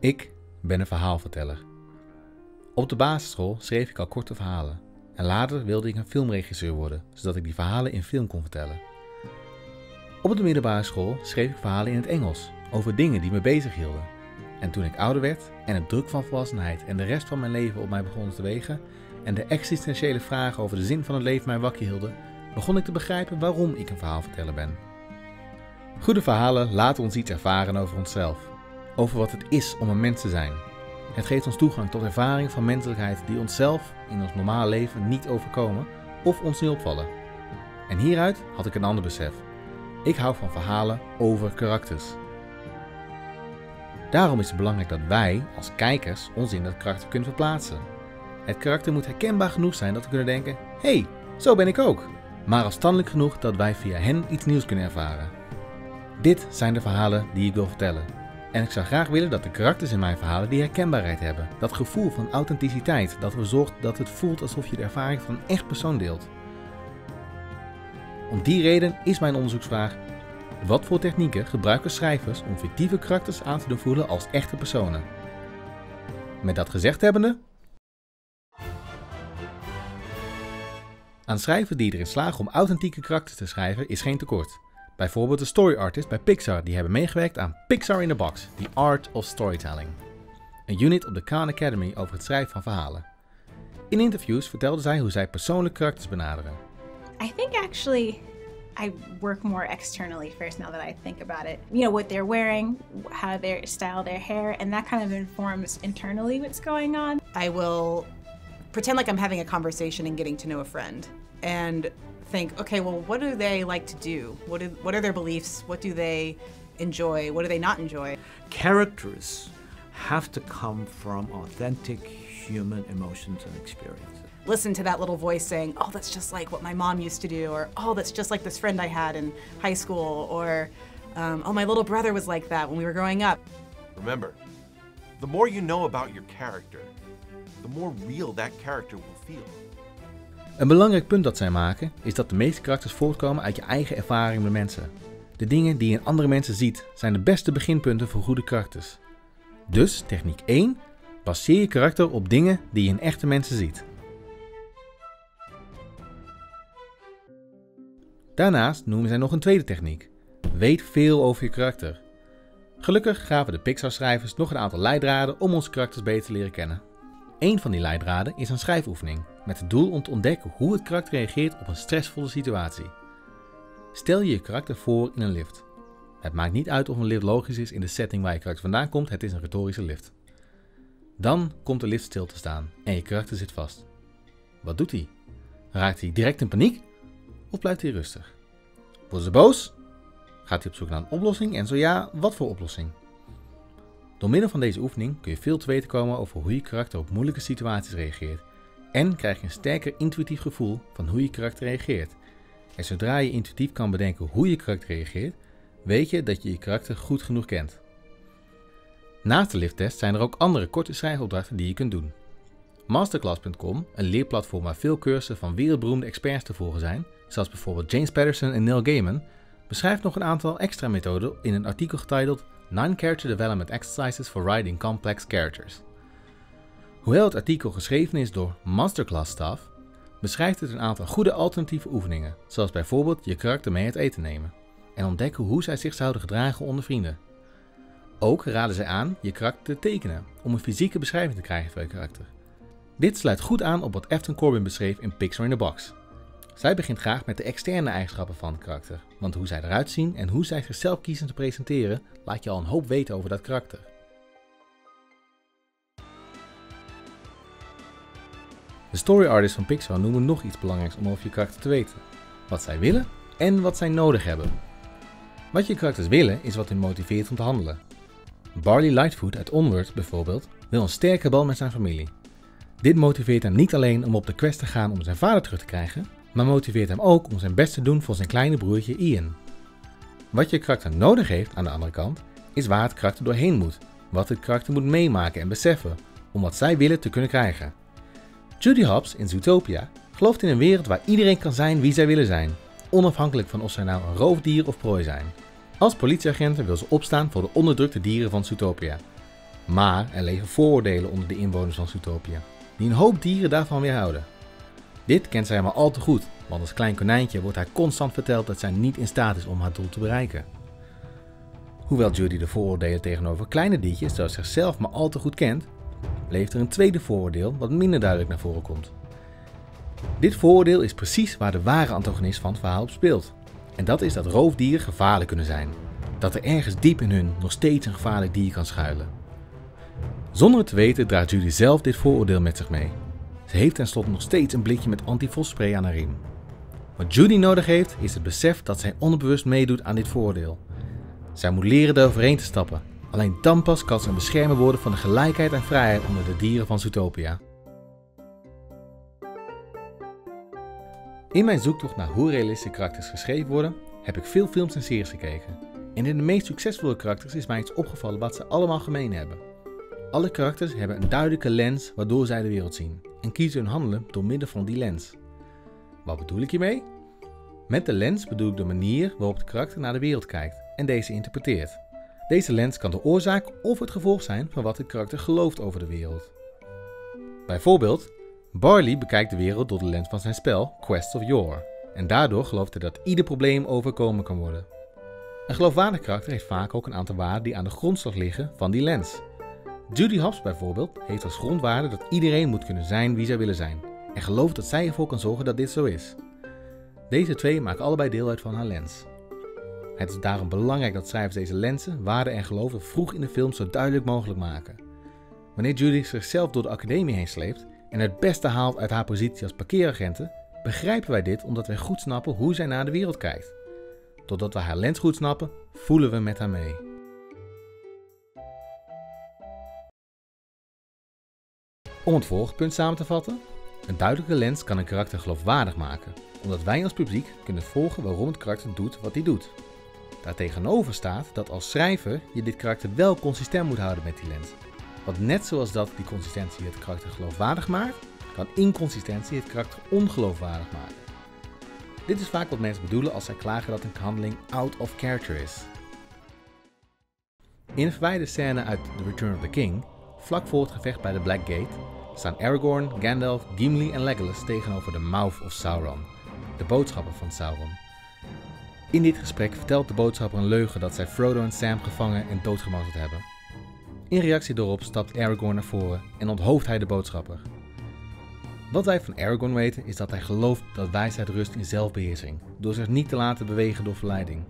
Ik ben een verhaalverteller. Op de basisschool schreef ik al korte verhalen. En later wilde ik een filmregisseur worden, zodat ik die verhalen in film kon vertellen. Op de middelbare school schreef ik verhalen in het Engels, over dingen die me bezighielden. En toen ik ouder werd en het druk van volwassenheid en de rest van mijn leven op mij begonnen te wegen, en de existentiële vragen over de zin van het leven mij wakker hielden, begon ik te begrijpen waarom ik een verhaalverteller ben. Goede verhalen laten ons iets ervaren over onszelf, over wat het is om een mens te zijn. Het geeft ons toegang tot ervaringen van menselijkheid die onszelf in ons normale leven niet overkomen of ons niet opvallen. En hieruit had ik een ander besef. Ik hou van verhalen over karakters. Daarom is het belangrijk dat wij, als kijkers, ons in dat karakter kunnen verplaatsen. Het karakter moet herkenbaar genoeg zijn dat we kunnen denken: hé, hey, zo ben ik ook. Maar afstandelijk genoeg dat wij via hen iets nieuws kunnen ervaren. Dit zijn de verhalen die ik wil vertellen. En ik zou graag willen dat de karakters in mijn verhalen die herkenbaarheid hebben. Dat gevoel van authenticiteit, dat ervoor zorgt dat het voelt alsof je de ervaring van een echt persoon deelt. Om die reden is mijn onderzoeksvraag: wat voor technieken gebruiken schrijvers om fictieve karakters aan te doen voelen als echte personen? Met dat gezegd hebbende. Aan schrijvers die erin slagen om authentieke karakters te schrijven is geen tekort. Bijvoorbeeld de story artists bij Pixar die hebben meegewerkt aan Pixar in the Box, The Art of Storytelling. Een unit op de Khan Academy over het schrijven van verhalen. In interviews vertelde zij hoe zij persoonlijk karakters benaderen. I think actually I work more externally first now that I think about it. You know, what they're wearing, how they style their hair, and that kind of informs internally what's going on. I will pretend like I'm having a conversation and getting to know a friend and think, okay, well, what do they like to do? What, do, what are their beliefs? What do they enjoy? What do they not enjoy? Characters have to come from authentic human emotions and experiences. Listen to that little voice saying, oh, that's just like what my mom used to do, or oh, that's just like this friend I had in high school, or um, oh, my little brother was like that when we were growing up. Remember, the more you know about your character, the more real that character will feel. Een belangrijk punt dat zij maken is dat de meeste karakters voortkomen uit je eigen ervaring met mensen. De dingen die je in andere mensen ziet zijn de beste beginpunten voor goede karakters. Dus techniek 1: baseer je karakter op dingen die je in echte mensen ziet. Daarnaast noemen zij nog een tweede techniek. Weet veel over je karakter. Gelukkig gaven de Pixar-schrijvers nog een aantal leidraden om onze karakters beter te leren kennen. Een van die leidraden is een schrijfoefening, met het doel om te ontdekken hoe het karakter reageert op een stressvolle situatie. Stel je je karakter voor in een lift. Het maakt niet uit of een lift logisch is in de setting waar je karakter vandaan komt, het is een retorische lift. Dan komt de lift stil te staan en je karakter zit vast. Wat doet hij? Raakt hij direct in paniek of blijft hij rustig? Wordt ze boos? Gaat hij op zoek naar een oplossing en zo ja, wat voor oplossing? Door middel van deze oefening kun je veel te weten komen over hoe je karakter op moeilijke situaties reageert. En krijg je een sterker intuïtief gevoel van hoe je karakter reageert. En zodra je intuïtief kan bedenken hoe je karakter reageert, weet je dat je je karakter goed genoeg kent. Naast de lifttest zijn er ook andere korte schrijfopdrachten die je kunt doen. Masterclass.com, een leerplatform waar veel cursussen van wereldberoemde experts te volgen zijn, zoals bijvoorbeeld James Patterson en Neil Gaiman, beschrijft nog een aantal extra methoden in een artikel getiteld 9 Character Development Exercises for Writing Complex Characters. Hoewel het artikel geschreven is door masterclass staff, beschrijft het een aantal goede alternatieve oefeningen, zoals bijvoorbeeld je karakter mee het eten nemen en ontdekken hoe zij zich zouden gedragen onder vrienden. Ook raden zij aan je karakter te tekenen om een fysieke beschrijving te krijgen van je karakter. Dit sluit goed aan op wat Afton Corbin beschreef in Pixar in the Box. Zij begint graag met de externe eigenschappen van het karakter, want hoe zij eruit zien en hoe zij zichzelf kiezen te presenteren, laat je al een hoop weten over dat karakter. De story artists van Pixar noemen nog iets belangrijks om over je karakter te weten. Wat zij willen en wat zij nodig hebben. Wat je karakters willen is wat hen motiveert om te handelen. Barley Lightfoot uit Onward bijvoorbeeld wil een sterke band met zijn familie. Dit motiveert hem niet alleen om op de quest te gaan om zijn vader terug te krijgen, maar motiveert hem ook om zijn best te doen voor zijn kleine broertje Ian. Wat je karakter nodig heeft aan de andere kant, is waar het karakter doorheen moet, wat het karakter moet meemaken en beseffen om wat zij willen te kunnen krijgen. Judy Hopps in Zootopia gelooft in een wereld waar iedereen kan zijn wie zij willen zijn, onafhankelijk van of zij nou een roofdier of prooi zijn. Als politieagenten wil ze opstaan voor de onderdrukte dieren van Zootopia. Maar er leven vooroordelen onder de inwoners van Zootopia, die een hoop dieren daarvan weerhouden. Dit kent zij maar al te goed, want als klein konijntje wordt haar constant verteld dat zij niet in staat is om haar doel te bereiken. Hoewel Judy de vooroordelen tegenover kleine diertjes zoals zichzelf maar al te goed kent, leeft er een tweede vooroordeel wat minder duidelijk naar voren komt. Dit vooroordeel is precies waar de ware antagonist van het verhaal op speelt. En dat is dat roofdieren gevaarlijk kunnen zijn. Dat er ergens diep in hun nog steeds een gevaarlijk dier kan schuilen. Zonder het te weten draagt Judy zelf dit vooroordeel met zich mee. Ze heeft tenslotte nog steeds een blikje met antivosspray aan haar riem. Wat Judy nodig heeft is het besef dat zij onbewust meedoet aan dit vooroordeel. Zij moet leren eroverheen te stappen. Alleen dan pas kan ze een beschermer worden van de gelijkheid en vrijheid onder de dieren van Zootopia. In mijn zoektocht naar hoe realistische karakters geschreven worden, heb ik veel films en series gekeken. En in de meest succesvolle karakters is mij iets opgevallen wat ze allemaal gemeen hebben. Alle karakters hebben een duidelijke lens waardoor zij de wereld zien en kiezen hun handelen door middel van die lens. Wat bedoel ik hiermee? Met de lens bedoel ik de manier waarop de karakter naar de wereld kijkt en deze interpreteert. Deze lens kan de oorzaak of het gevolg zijn van wat het karakter gelooft over de wereld. Bijvoorbeeld, Barley bekijkt de wereld door de lens van zijn spel Quest of Yore en daardoor gelooft hij dat ieder probleem overkomen kan worden. Een geloofwaardig karakter heeft vaak ook een aantal waarden die aan de grondslag liggen van die lens. Judy Hopps bijvoorbeeld heeft als grondwaarde dat iedereen moet kunnen zijn wie zij willen zijn en gelooft dat zij ervoor kan zorgen dat dit zo is. Deze twee maken allebei deel uit van haar lens. Het is daarom belangrijk dat schrijvers deze lenzen, waarden en geloven vroeg in de film zo duidelijk mogelijk maken. Wanneer Judy zichzelf door de academie heen sleept en het beste haalt uit haar positie als parkeeragenten, begrijpen wij dit omdat wij goed snappen hoe zij naar de wereld kijkt. Totdat we haar lens goed snappen, voelen we met haar mee. Om het volgende punt samen te vatten. Een duidelijke lens kan een karakter geloofwaardig maken, omdat wij als publiek kunnen volgen waarom het karakter doet wat hij doet. Daartegenover staat dat als schrijver je dit karakter wel consistent moet houden met die lens. Want net zoals dat die consistentie het karakter geloofwaardig maakt, kan inconsistentie het karakter ongeloofwaardig maken. Dit is vaak wat mensen bedoelen als zij klagen dat een handeling out of character is. In een verwijderde scène uit The Return of the King, vlak voor het gevecht bij de Black Gate, staan Aragorn, Gandalf, Gimli en Legolas tegenover de Mouth of Sauron, de boodschapper van Sauron. In dit gesprek vertelt de boodschapper een leugen dat zij Frodo en Sam gevangen en doodgemarteld hebben. In reactie daarop stapt Aragorn naar voren en onthoofdt hij de boodschapper. Wat wij van Aragorn weten is dat hij gelooft dat wijsheid rust in zelfbeheersing, door zich niet te laten bewegen door verleiding.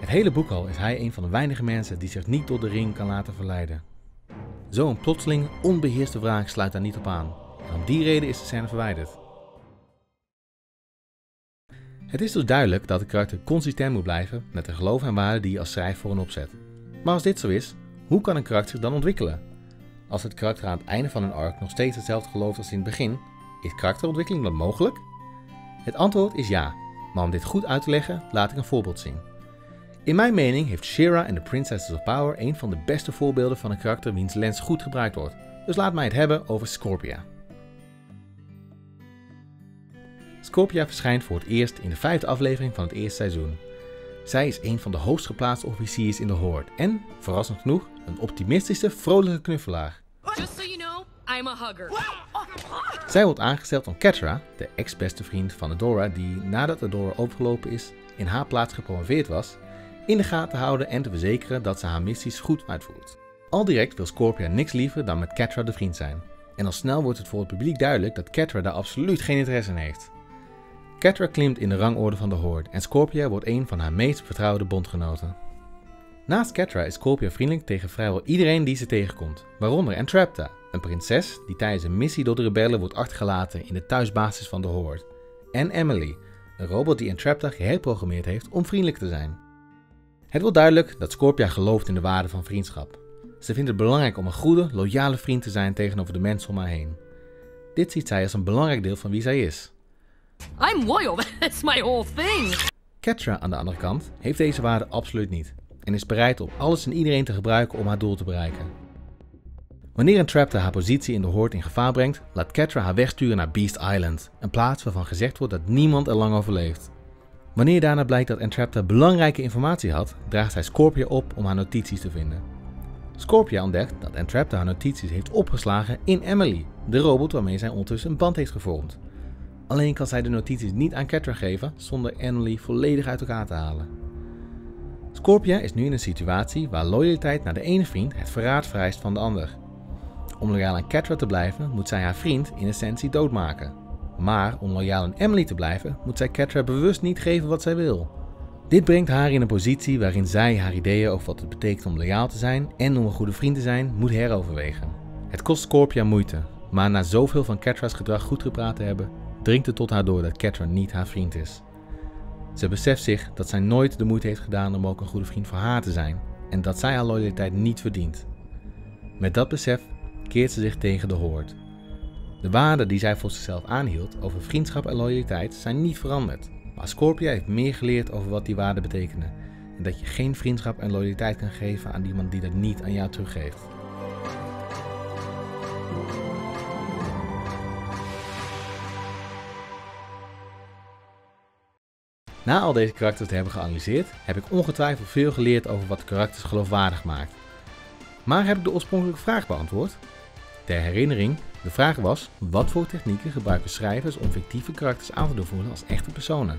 Het hele boek al is hij een van de weinige mensen die zich niet door de ring kan laten verleiden. Zo'n plotseling, onbeheerste vraag sluit daar niet op aan. Om die reden is de scène verwijderd. Het is dus duidelijk dat de karakter consistent moet blijven met de geloof en waarden die je als schrijver voor een opzet. Maar als dit zo is, hoe kan een karakter zich dan ontwikkelen? Als het karakter aan het einde van een arc nog steeds hetzelfde gelooft als in het begin, is karakterontwikkeling dan mogelijk? Het antwoord is ja, maar om dit goed uit te leggen, laat ik een voorbeeld zien. In mijn mening heeft Shira en de Princesses of Power een van de beste voorbeelden van een karakter wiens lens goed gebruikt wordt. Dus laat mij het hebben over Scorpia. Scorpia verschijnt voor het eerst in de vijfde aflevering van het eerste seizoen. Zij is een van de hoogst geplaatste officiers in de Horde en, verrassend genoeg, een optimistische, vrolijke knuffelaar. Just so you know, I'm a hugger. Zij wordt aangesteld door Catra, de ex-beste vriend van Adora, die nadat Adora overgelopen is, in haar plaats gepromoveerd was, in de gaten houden en te verzekeren dat ze haar missies goed uitvoert. Al direct wil Scorpia niks liever dan met Catra de vriend zijn. En al snel wordt het voor het publiek duidelijk dat Catra daar absoluut geen interesse in heeft. Catra klimt in de rangorde van de Horde en Scorpia wordt een van haar meest vertrouwde bondgenoten. Naast Catra is Scorpia vriendelijk tegen vrijwel iedereen die ze tegenkomt, waaronder Entrapta, een prinses die tijdens een missie door de rebellen wordt achtergelaten in de thuisbasis van de Horde, en Emily, een robot die Entrapta geherprogrammeerd heeft om vriendelijk te zijn. Het wordt duidelijk dat Scorpia gelooft in de waarde van vriendschap. Ze vindt het belangrijk om een goede, loyale vriend te zijn tegenover de mensen om haar heen. Dit ziet zij als een belangrijk deel van wie zij is. I'm loyal. That's my whole thing. Catra aan de andere kant heeft deze waarde absoluut niet en is bereid om alles en iedereen te gebruiken om haar doel te bereiken. Wanneer een Traptor haar positie in de Horde in gevaar brengt, laat Catra haar wegsturen naar Beast Island, een plaats waarvan gezegd wordt dat niemand er lang overleeft. Wanneer daarna blijkt dat Entrapta belangrijke informatie had, draagt hij Scorpia op om haar notities te vinden. Scorpia ontdekt dat Entrapta haar notities heeft opgeslagen in Emily, de robot waarmee zij ondertussen een band heeft gevormd. Alleen kan zij de notities niet aan Catra geven zonder Emily volledig uit elkaar te halen. Scorpia is nu in een situatie waar loyaliteit naar de ene vriend het verraad vereist van de ander. Om loyaal aan Catra te blijven moet zij haar vriend in essentie doodmaken. Maar om loyaal aan Emily te blijven moet zij Catra bewust niet geven wat zij wil. Dit brengt haar in een positie waarin zij haar ideeën over wat het betekent om loyaal te zijn en om een goede vriend te zijn moet heroverwegen. Het kost Scorpia moeite, maar na zoveel van Catra's gedrag goed gepraat te hebben, dringt het tot haar door dat Catra niet haar vriend is. Ze beseft zich dat zij nooit de moeite heeft gedaan om ook een goede vriend voor haar te zijn en dat zij haar loyaliteit niet verdient. Met dat besef keert ze zich tegen de hoort. De waarden die zij voor zichzelf aanhield over vriendschap en loyaliteit zijn niet veranderd. Maar Scorpia heeft meer geleerd over wat die waarden betekenen. En dat je geen vriendschap en loyaliteit kan geven aan iemand die dat niet aan jou teruggeeft. Na al deze karakters te hebben geanalyseerd, heb ik ongetwijfeld veel geleerd over wat karakters geloofwaardig maakt. Maar heb ik de oorspronkelijke vraag beantwoord? Ter herinnering, de vraag was: wat voor technieken gebruiken schrijvers om fictieve karakters aan te doen voelen als echte personen?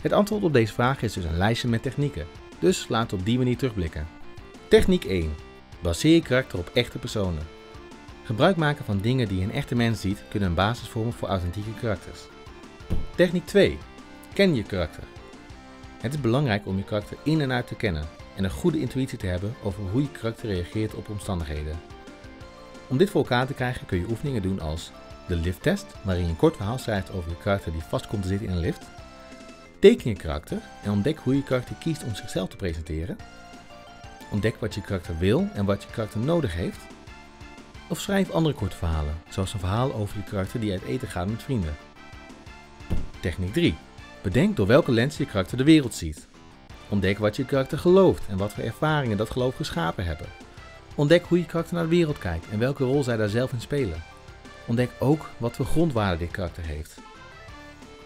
Het antwoord op deze vraag is dus een lijstje met technieken, dus laten we op die manier terugblikken. Techniek 1. Baseer je karakter op echte personen. Gebruik maken van dingen die een echte mens ziet kunnen een basis vormen voor authentieke karakters. Techniek 2. Ken je karakter. Het is belangrijk om je karakter in en uit te kennen en een goede intuïtie te hebben over hoe je karakter reageert op omstandigheden. Om dit voor elkaar te krijgen kun je oefeningen doen als de lifttest, waarin je een kort verhaal schrijft over je karakter die vast komt te zitten in een lift. Teken je karakter en ontdek hoe je karakter kiest om zichzelf te presenteren. Ontdek wat je karakter wil en wat je karakter nodig heeft. Of schrijf andere korte verhalen, zoals een verhaal over je karakter die uit eten gaat met vrienden. Techniek 3. Bedenk door welke lens je karakter de wereld ziet. Ontdek wat je karakter gelooft en wat voor ervaringen dat geloof geschapen hebben. Ontdek hoe je karakter naar de wereld kijkt en welke rol zij daar zelf in spelen. Ontdek ook wat voor grondwaarden dit karakter heeft.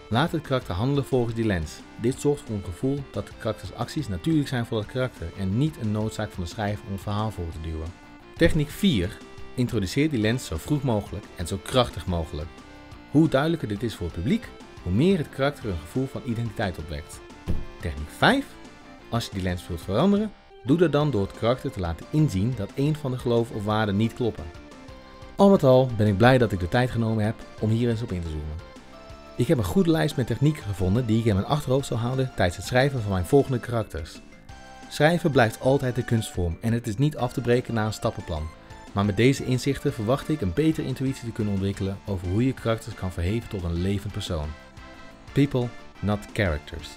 Laat het karakter handelen volgens die lens. Dit zorgt voor een gevoel dat de karakters acties natuurlijk zijn voor het karakter en niet een noodzaak van de schrijver om een verhaal voor te duwen. Techniek 4. Introduceer die lens zo vroeg mogelijk en zo krachtig mogelijk. Hoe duidelijker dit is voor het publiek, hoe meer het karakter een gevoel van identiteit opwekt. Techniek 5. Als je die lens wilt veranderen, doe dat dan door het karakter te laten inzien dat een van de geloven of waarden niet kloppen. Al met al ben ik blij dat ik de tijd genomen heb om hier eens op in te zoomen. Ik heb een goede lijst met technieken gevonden die ik in mijn achterhoofd zal houden tijdens het schrijven van mijn volgende karakters. Schrijven blijft altijd de kunstvorm en het is niet af te breken na een stappenplan. Maar met deze inzichten verwacht ik een betere intuïtie te kunnen ontwikkelen over hoe je karakters kan verheven tot een levend persoon. People, not characters.